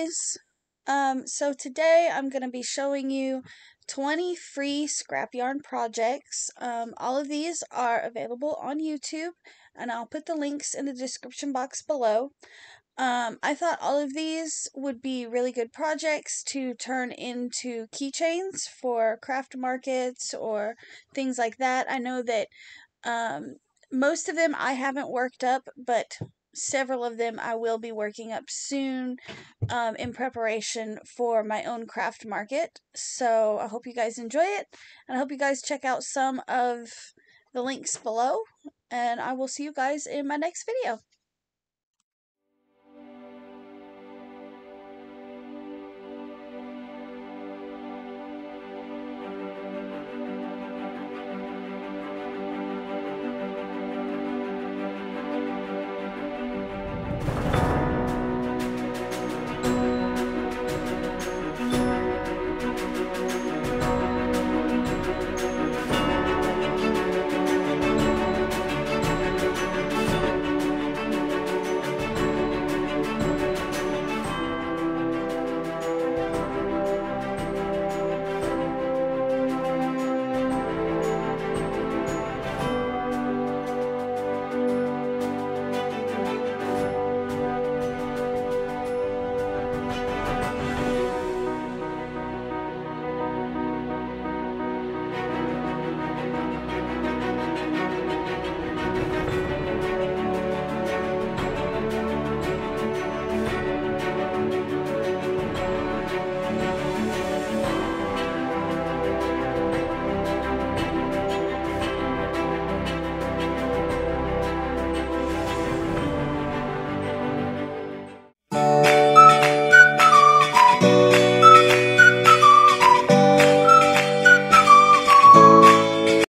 these. Um, so today I'm going to be showing you 20 free scrap yarn projects. Um, all of these are available on YouTube and I'll put the links in the description box below. Um, I thought all of these would be really good projects to turn into keychains for craft markets or things like that. I know that um, most of them I haven't worked up, but several of them I will be working up soon um, in preparation for my own craft market. So I hope you guys enjoy it, and I hope you guys check out some of the links below, and I will see you guys in my next video.